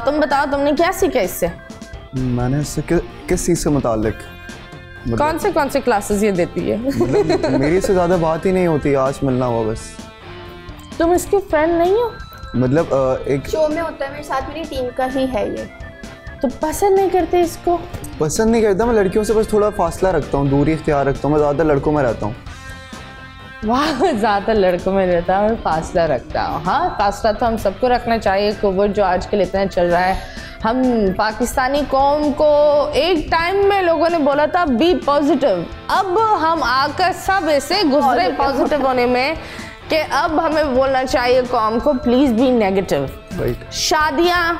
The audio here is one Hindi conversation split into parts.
तुम बताओ तुमने क्या सीखा इससे? मैंने इससे कि, किस चीज़ से मुतालिक मतलब, कौन से कौन से क्लासेस ये देती है? मतलब मेरी से ज़्यादा बात ही नहीं होती आज मिलना हुआ बस। तुम इसकी फ्रेंड नहीं हो? मतलब अ, एक शो में होता है मेरे साथ मेरी टीम का ही है ये। तो पसंद नहीं करते इसको? पसंद नहीं करता मैं लड़कियों से बस थोड़ा फासला रखता हूँ दूरी इख्तियार रखता हूँ मैं ज़्यादा लड़कों में रहता हूँ। वाह ज़्यादा लड़कों में रहता है और फासला रखता हूँ। हाँ फासला तो हम सबको रखना चाहिए कोविड जो आजकल इतना चल रहा है। हम पाकिस्तानी कौम को एक टाइम में लोगों ने बोला था बी पॉजिटिव अब हम आकर सब ऐसे गुजरे पॉजिटिव होने में कि अब हमें बोलना चाहिए कौम को प्लीज़ बी नेगेटिव शादियाँ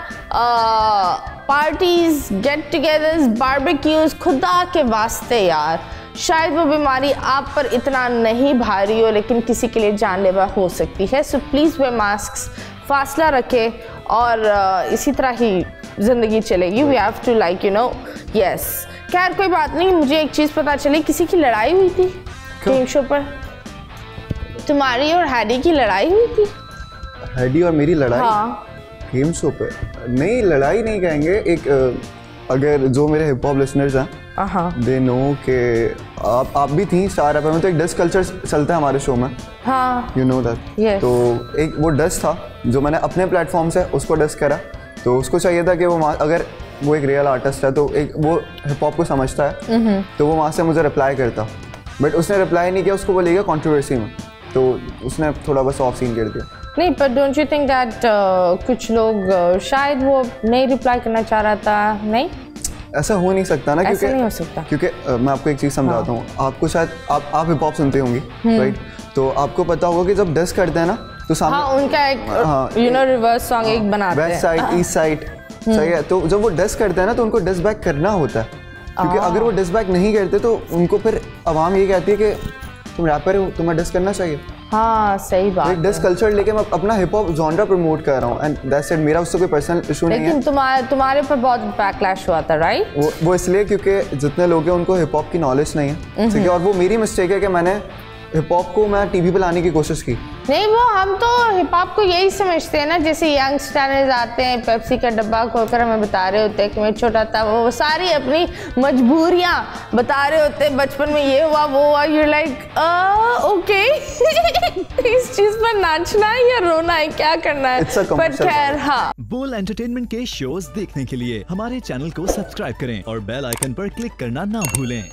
पार्टीज़ गेट टुगेदर्स बारबेक्यूज खुदा के वास्ते यार। शायद वो बीमारी आप पर इतना नहीं भारी हो लेकिन किसी के लिए जानलेवा हो सकती है। सो प्लीज़ वे मास्क फासला रखें और इसी तरह ही ज़िंदगी चलेगी। We have to like you know yes खैर कोई बात नहीं मुझे एक चीज़ पता चली किसी की लड़ाई हुई थी? गेम शो पर। तुम्हारी और हैरी की लड़ाई हुई थी? हैडी और मेरी लड़ाई? हाँ। गेम शो पे? नहीं लड़ाई नहीं कहेंगे एक अगर जो मेरे हिप हॉप लिसनर्स हैं हाँ दे नो के आप आप भी थी स्टार एफ़ में तो एक डस्ट कल्चर चलता है हमारे शो में। हाँ। यू नो दैट तो एक वो डस्ट था जो मैंने अपने प्लेटफॉर्म से उसको डस्ट करा। तो उसको चाहिए था कि वो अगर वो एक रियल आर्टिस्ट है तो एक वो हिप हॉप को समझता है। तो वो वहाँ से मुझे रिप्लाई करता। बट उसने रिप्लाई नहीं किया उसको वो ले गया कॉन्ट्रोवर्सी में। तो उसने थोड़ा बस ऑफ़ सीन कर दिया। नहीं पर डोंट यू थिंक दैट कुछ लोग uh, शायद वो नहीं रिप्लाई करना चाह रहा था नहीं? ऐसा हो नहीं सकता ना क्योंकि नहीं हो सकता। हाँ। क्योंकि अ, मैं आपको एक चीज़ समझाता हूँ। आपको शायद आप आप हिप हॉप सुनते होंगी हम्म। राइट तो आपको पता होगा कि जब डस्ट करते हैं ना तो सामने हाँ उनका एक हाँ, यू नो रिवर्स सॉन्ग एक बनाते west side east side hmm. सही है। तो जब वो डस्ट करते हैं ना तो उनको डस्ट बैक करना होता है। क्योंकि अगर वो डस्ट बैक नहीं करते तो उनको फिर आवाम ये कहती है कि तुम रैपर हो तुम्हें डस्ट करना चाहिए। हाँ सही बात दिस कल्चर लेके मैं अपना हिप हॉप जॉनरा प्रमोट कर रहा हूँ एंड दैट्स इट मेरा उससे कोई पर्सनल इशू नहीं है। लेकिन तुम्हारे तुम्हारे पर बहुत बैकलैश हुआ था राइट वो वो इसलिए क्योंकि जितने लोग हैं उनको हिप हॉप की नॉलेज नहीं है। ठीक है और वो मेरी मिस्टेक है कि मैंने हिप हॉप को मैं टीवी पे लाने की कोशिश की। नहीं वो हम तो हिप हॉप को यही समझते हैं ना जैसे यंगस्टर्स आते हैं पेप्सी का डब्बा खोलकर हमें बता रहे होते हैं कि मैं छोटा था वो सारी अपनी मजबूरियाँ बता रहे होते हैं बचपन में ये हुआ वो हुआ यू लाइक ओके इस चीज़ पर नाचना है या रोना है क्या करना है? पर खैर हाँ। बोल एंटरटेनमेंट के शोज़ देखने के लिए हमारे चैनल को सब्सक्राइब करें और बेल आइकन पर क्लिक करना ना भूलें।